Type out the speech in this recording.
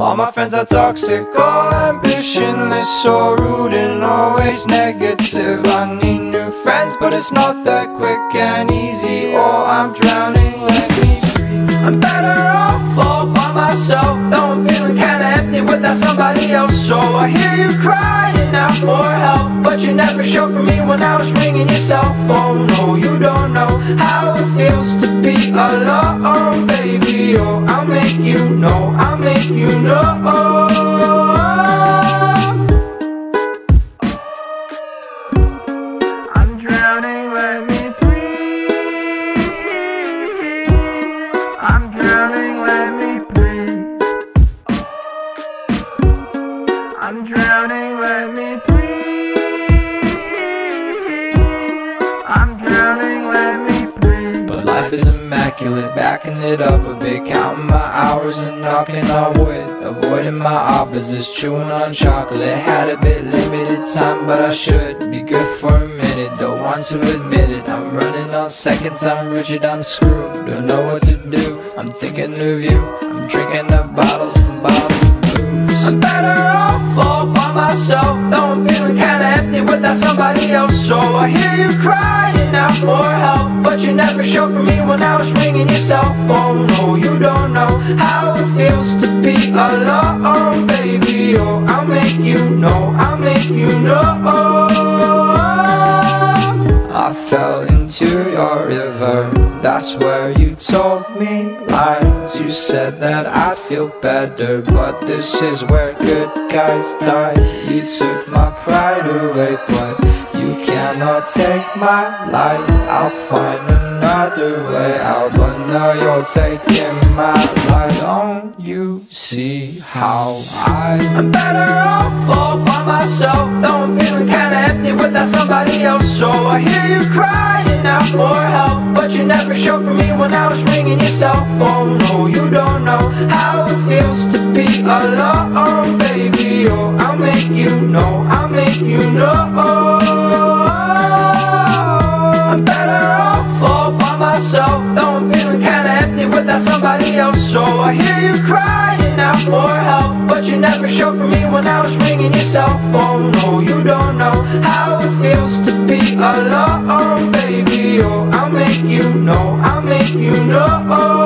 All my friends are toxic, all ambitionless, so rude and always negative. I need new friends, but it's not that quick and easy. Or I'm drowning, let me. I'm better off all by myself, though I'm feeling kinda empty without somebody else. So I hear you crying out for help, but you never showed for me when I was ringing your cell phone. Oh, no, you don't know how it feels to be alone, life is immaculate, backing it up a bit, counting my hours and knocking on wood. Avoiding my opposites, chewing on chocolate. Had a bit limited time, but I should be good for a minute. Don't want to admit it. I'm running on seconds, I'm rigid, I'm screwed. Don't know what to do. I'm thinking of you. I'm drinking up bottles and bottles. I'm better off all by myself, though I'm feeling kinda empty without somebody else. So I hear you crying out for help, but you never showed for me when I was ringing your cell phone. No, you don't know how it feels to be alone, baby. Oh, I'll make you know, I'll make you know. I fell into your river. That's where you told me lies. You said that I'd feel better, but this is where good guys die. You took my pride away, but cannot take my life. I'll find another way out, but now you're taking my life. Don't you see how I? I'm better off all by myself, though I'm feeling kinda empty without somebody else. So I hear you crying out for help, but you never showed for me when I was ringing your cell phone. No, you don't know how it feels to be alone, baby. Oh, I'll make you know, I'll make you know. So I hear you crying out for help, but you never showed for me when I was ringing your cell phone. No, you don't know how it feels to be alone, baby. Oh, I'll make you know, I'll make you know.